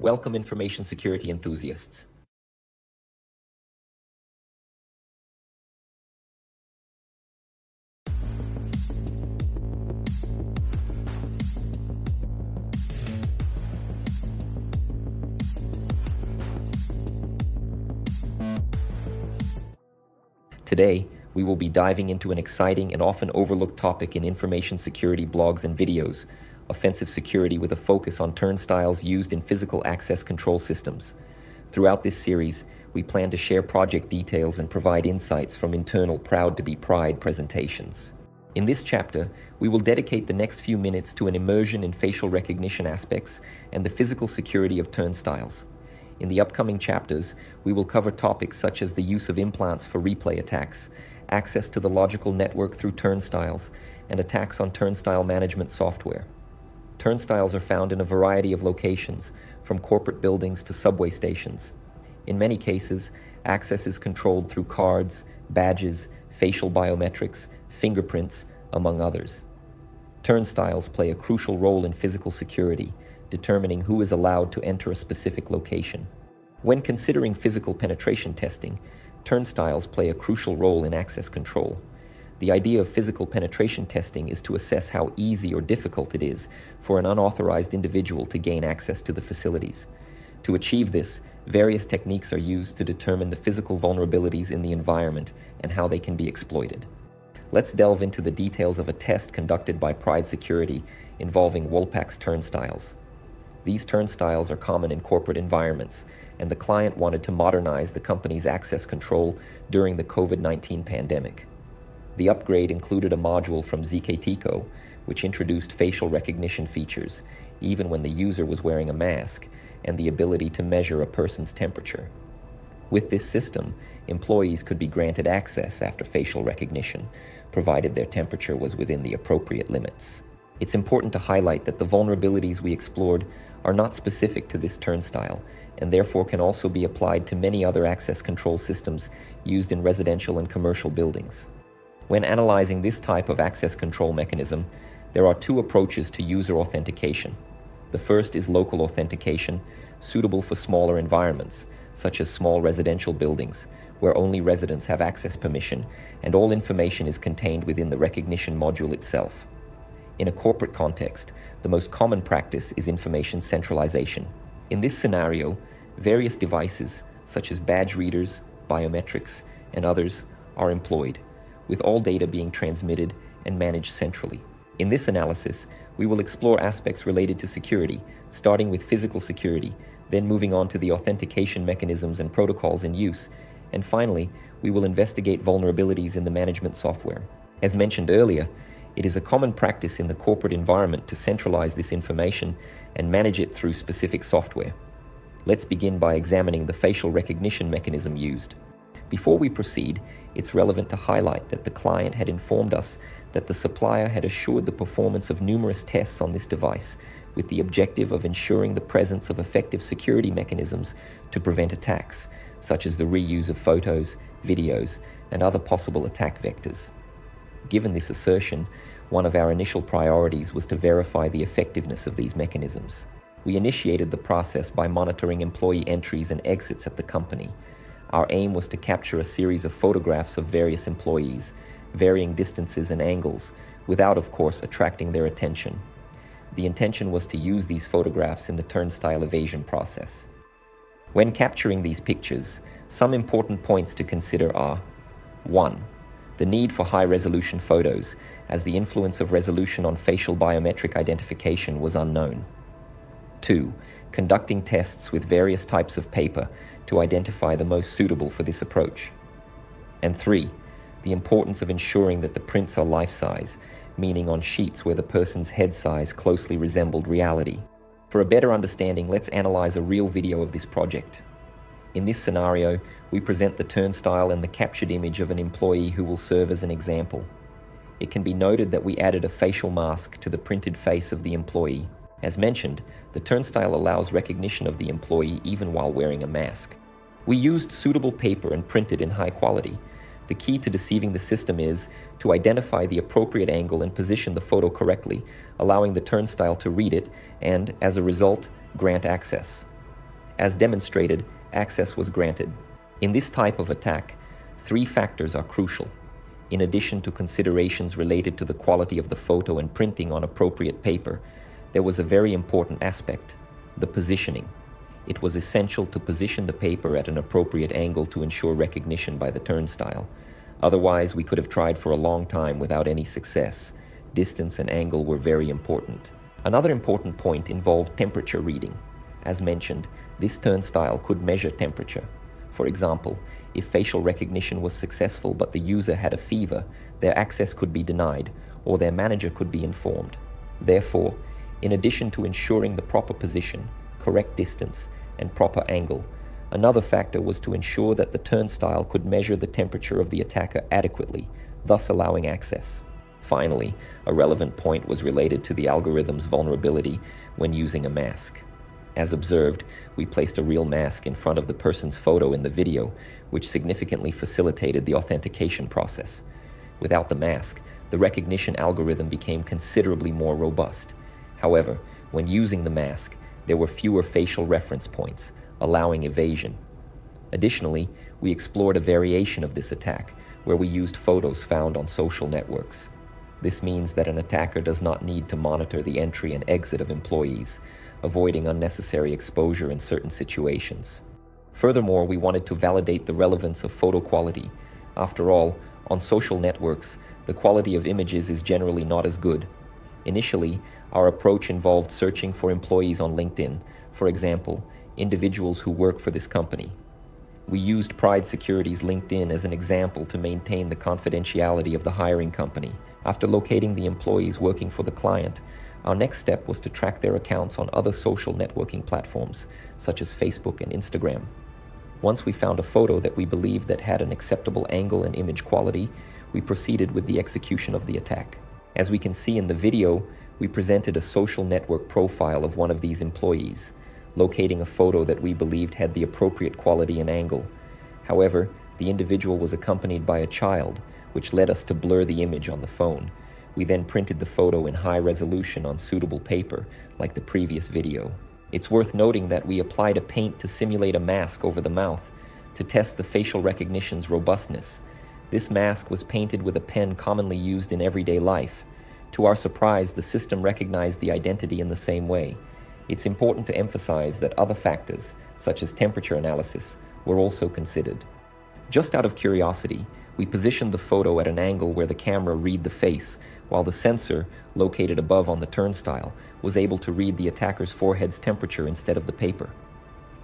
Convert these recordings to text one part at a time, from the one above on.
Welcome information security enthusiasts. Today, we will be diving into an exciting and often overlooked topic in information security blogs and videos offensive security with a focus on turnstiles used in physical access control systems. Throughout this series, we plan to share project details and provide insights from internal Proud to be Pride presentations. In this chapter, we will dedicate the next few minutes to an immersion in facial recognition aspects and the physical security of turnstiles. In the upcoming chapters, we will cover topics such as the use of implants for replay attacks, access to the logical network through turnstiles, and attacks on turnstile management software. Turnstiles are found in a variety of locations, from corporate buildings to subway stations. In many cases, access is controlled through cards, badges, facial biometrics, fingerprints, among others. Turnstiles play a crucial role in physical security, determining who is allowed to enter a specific location. When considering physical penetration testing, turnstiles play a crucial role in access control. The idea of physical penetration testing is to assess how easy or difficult it is for an unauthorized individual to gain access to the facilities. To achieve this, various techniques are used to determine the physical vulnerabilities in the environment and how they can be exploited. Let's delve into the details of a test conducted by Pride Security involving Wolpax turnstiles. These turnstiles are common in corporate environments, and the client wanted to modernize the company's access control during the COVID 19 pandemic. The upgrade included a module from ZKTeco, which introduced facial recognition features, even when the user was wearing a mask, and the ability to measure a person's temperature. With this system, employees could be granted access after facial recognition, provided their temperature was within the appropriate limits. It's important to highlight that the vulnerabilities we explored are not specific to this turnstile, and therefore can also be applied to many other access control systems used in residential and commercial buildings. When analyzing this type of access control mechanism, there are two approaches to user authentication. The first is local authentication, suitable for smaller environments, such as small residential buildings, where only residents have access permission and all information is contained within the recognition module itself. In a corporate context, the most common practice is information centralization. In this scenario, various devices, such as badge readers, biometrics, and others, are employed, with all data being transmitted and managed centrally. In this analysis, we will explore aspects related to security, starting with physical security, then moving on to the authentication mechanisms and protocols in use, and finally, we will investigate vulnerabilities in the management software. As mentioned earlier, it is a common practice in the corporate environment to centralize this information and manage it through specific software. Let's begin by examining the facial recognition mechanism used. Before we proceed, it's relevant to highlight that the client had informed us that the supplier had assured the performance of numerous tests on this device with the objective of ensuring the presence of effective security mechanisms to prevent attacks, such as the reuse of photos, videos, and other possible attack vectors. Given this assertion, one of our initial priorities was to verify the effectiveness of these mechanisms. We initiated the process by monitoring employee entries and exits at the company. Our aim was to capture a series of photographs of various employees, varying distances and angles, without, of course, attracting their attention. The intention was to use these photographs in the turnstile evasion process. When capturing these pictures, some important points to consider are 1 the need for high resolution photos, as the influence of resolution on facial biometric identification was unknown. 2. Conducting tests with various types of paper to identify the most suitable for this approach. And 3. The importance of ensuring that the prints are life size, meaning on sheets where the person's head size closely resembled reality. For a better understanding, let's analyze a real video of this project. In this scenario, we present the turnstile and the captured image of an employee who will serve as an example. It can be noted that we added a facial mask to the printed face of the employee. As mentioned, the turnstile allows recognition of the employee even while wearing a mask. We used suitable paper and printed in high quality. The key to deceiving the system is to identify the appropriate angle and position the photo correctly, allowing the turnstile to read it and, as a result, grant access. As demonstrated, access was granted. In this type of attack, three factors are crucial. In addition to considerations related to the quality of the photo and printing on appropriate paper, there was a very important aspect the positioning. It was essential to position the paper at an appropriate angle to ensure recognition by the turnstile. Otherwise, we could have tried for a long time without any success. Distance and angle were very important. Another important point involved temperature reading. As mentioned, this turnstile could measure temperature. For example, if facial recognition was successful but the user had a fever, their access could be denied, or their manager could be informed. Therefore, in addition to ensuring the proper position, correct distance, and proper angle, another factor was to ensure that the turnstile could measure the temperature of the attacker adequately, thus allowing access. Finally, a relevant point was related to the algorithm's vulnerability when using a mask. As observed, we placed a real mask in front of the person's photo in the video, which significantly facilitated the authentication process. Without the mask, the recognition algorithm became considerably more robust. However, when using the mask, there were fewer facial reference points, allowing evasion. Additionally, we explored a variation of this attack, where we used photos found on social networks. This means that an attacker does not need to monitor the entry and exit of employees, avoiding unnecessary exposure in certain situations. Furthermore, we wanted to validate the relevance of photo quality. After all, on social networks, the quality of images is generally not as good. Initially, our approach involved searching for employees on LinkedIn, for example, individuals who work for this company. We used Pride Security's LinkedIn as an example to maintain the confidentiality of the hiring company. After locating the employees working for the client, our next step was to track their accounts on other social networking platforms, such as Facebook and Instagram. Once we found a photo that we believed that had an acceptable angle and image quality, we proceeded with the execution of the attack. As we can see in the video, we presented a social network profile of one of these employees, locating a photo that we believed had the appropriate quality and angle. However, the individual was accompanied by a child, which led us to blur the image on the phone. We then printed the photo in high resolution on suitable paper, like the previous video. It's worth noting that we applied a paint to simulate a mask over the mouth to test the facial recognition's robustness. This mask was painted with a pen commonly used in everyday life. To our surprise, the system recognized the identity in the same way. It's important to emphasize that other factors, such as temperature analysis, were also considered. Just out of curiosity, we positioned the photo at an angle where the camera read the face, while the sensor, located above on the turnstile, was able to read the attacker's forehead's temperature instead of the paper.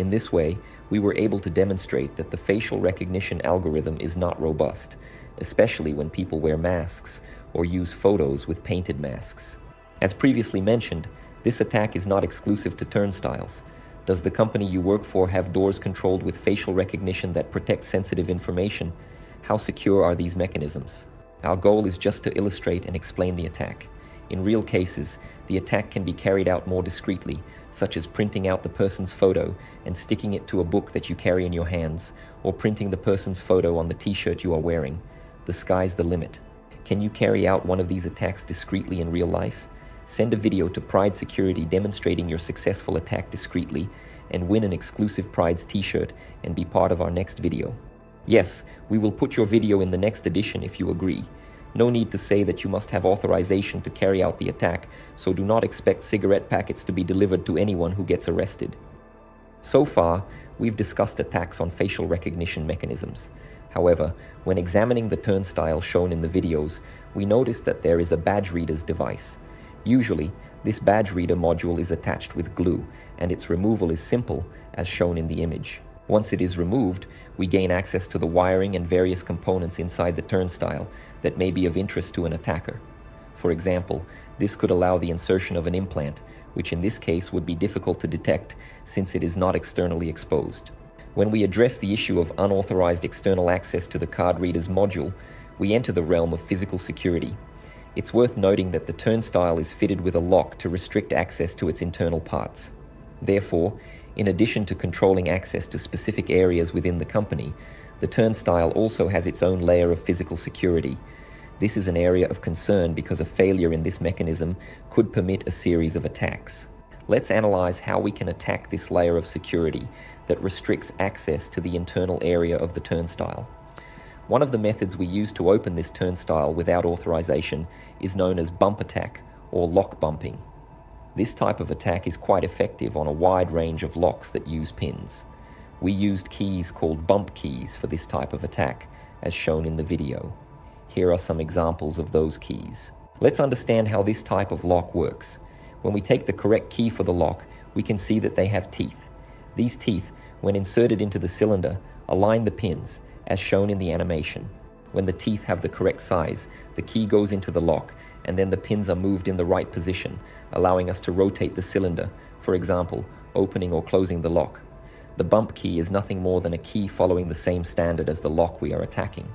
In this way, we were able to demonstrate that the facial recognition algorithm is not robust, especially when people wear masks or use photos with painted masks. As previously mentioned, this attack is not exclusive to turnstiles. Does the company you work for have doors controlled with facial recognition that protect sensitive information? How secure are these mechanisms? Our goal is just to illustrate and explain the attack. In real cases, the attack can be carried out more discreetly, such as printing out the person's photo and sticking it to a book that you carry in your hands, or printing the person's photo on the t-shirt you are wearing. The sky's the limit. Can you carry out one of these attacks discreetly in real life? Send a video to Pride Security demonstrating your successful attack discreetly and win an exclusive Pride's t-shirt and be part of our next video. Yes, we will put your video in the next edition if you agree. No need to say that you must have authorization to carry out the attack, so do not expect cigarette packets to be delivered to anyone who gets arrested. So far, we've discussed attacks on facial recognition mechanisms. However, when examining the turnstile shown in the videos, we noticed that there is a badge reader's device. Usually, this badge reader module is attached with glue, and its removal is simple, as shown in the image. Once it is removed, we gain access to the wiring and various components inside the turnstile that may be of interest to an attacker. For example, this could allow the insertion of an implant, which in this case would be difficult to detect since it is not externally exposed. When we address the issue of unauthorized external access to the card reader's module, we enter the realm of physical security. It's worth noting that the turnstile is fitted with a lock to restrict access to its internal parts. Therefore, in addition to controlling access to specific areas within the company, the turnstile also has its own layer of physical security. This is an area of concern because a failure in this mechanism could permit a series of attacks. Let's analyze how we can attack this layer of security that restricts access to the internal area of the turnstile. One of the methods we use to open this turnstile without authorization is known as bump attack or lock bumping. This type of attack is quite effective on a wide range of locks that use pins. We used keys called bump keys for this type of attack, as shown in the video. Here are some examples of those keys. Let's understand how this type of lock works. When we take the correct key for the lock, we can see that they have teeth. These teeth, when inserted into the cylinder, align the pins, as shown in the animation. When the teeth have the correct size, the key goes into the lock, and then the pins are moved in the right position, allowing us to rotate the cylinder, for example, opening or closing the lock. The bump key is nothing more than a key following the same standard as the lock we are attacking.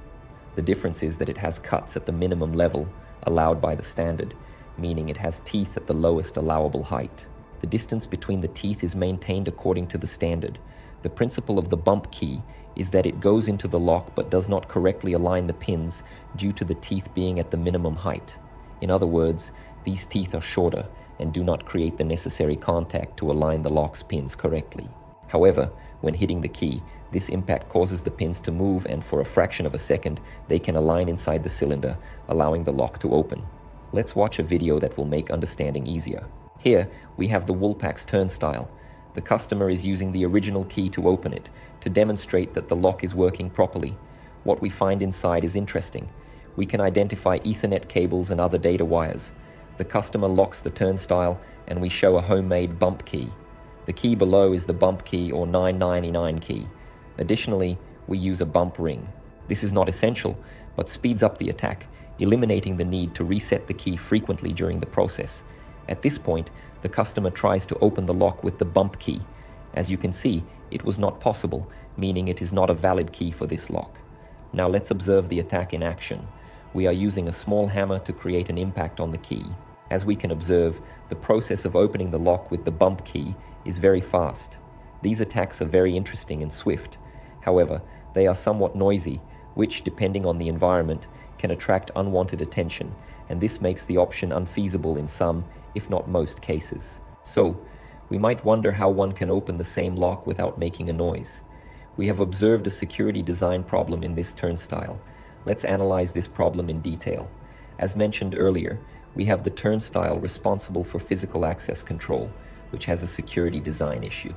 The difference is that it has cuts at the minimum level allowed by the standard, meaning it has teeth at the lowest allowable height. The distance between the teeth is maintained according to the standard. The principle of the bump key is that it goes into the lock but does not correctly align the pins due to the teeth being at the minimum height. In other words, these teeth are shorter and do not create the necessary contact to align the lock's pins correctly. However, when hitting the key, this impact causes the pins to move and for a fraction of a second, they can align inside the cylinder, allowing the lock to open. Let's watch a video that will make understanding easier. Here, we have the Woolpacks turnstile. The customer is using the original key to open it, to demonstrate that the lock is working properly. What we find inside is interesting. We can identify Ethernet cables and other data wires. The customer locks the turnstile, and we show a homemade bump key. The key below is the bump key or 999 key. Additionally, we use a bump ring. This is not essential, but speeds up the attack, eliminating the need to reset the key frequently during the process. At this point, the customer tries to open the lock with the bump key. As you can see, it was not possible, meaning it is not a valid key for this lock. Now let's observe the attack in action. We are using a small hammer to create an impact on the key. As we can observe, the process of opening the lock with the bump key is very fast. These attacks are very interesting and swift. However, they are somewhat noisy, which, depending on the environment, can attract unwanted attention, and this makes the option unfeasible in some, if not most, cases. So, we might wonder how one can open the same lock without making a noise. We have observed a security design problem in this turnstile. Let's analyze this problem in detail. As mentioned earlier, we have the turnstile responsible for physical access control, which has a security design issue.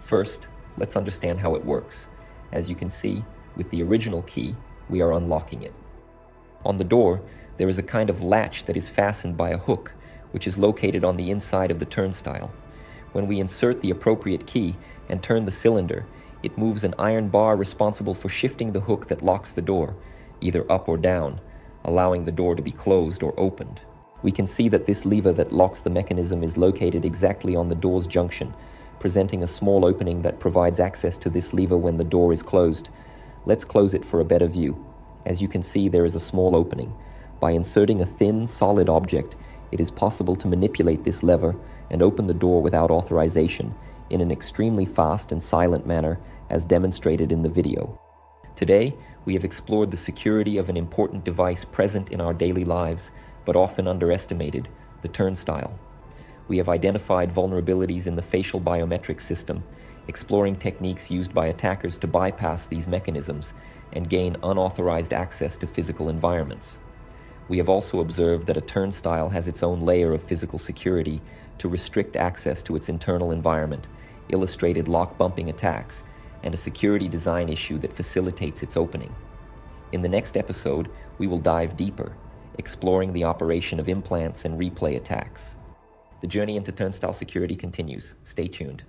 First, let's understand how it works. As you can see, with the original key, we are unlocking it. On the door, there is a kind of latch that is fastened by a hook, which is located on the inside of the turnstile. When we insert the appropriate key and turn the cylinder, it moves an iron bar responsible for shifting the hook that locks the door, either up or down, allowing the door to be closed or opened. We can see that this lever that locks the mechanism is located exactly on the door's junction, presenting a small opening that provides access to this lever when the door is closed. Let's close it for a better view. As you can see, there is a small opening. By inserting a thin, solid object, it is possible to manipulate this lever and open the door without authorization in an extremely fast and silent manner as demonstrated in the video. Today, we have explored the security of an important device present in our daily lives, but often underestimated, the turnstile. We have identified vulnerabilities in the facial biometric system, exploring techniques used by attackers to bypass these mechanisms and gain unauthorized access to physical environments. We have also observed that a turnstile has its own layer of physical security to restrict access to its internal environment, illustrated lock bumping attacks, and a security design issue that facilitates its opening. In the next episode, we will dive deeper, exploring the operation of implants and replay attacks. The journey into turnstile security continues. Stay tuned.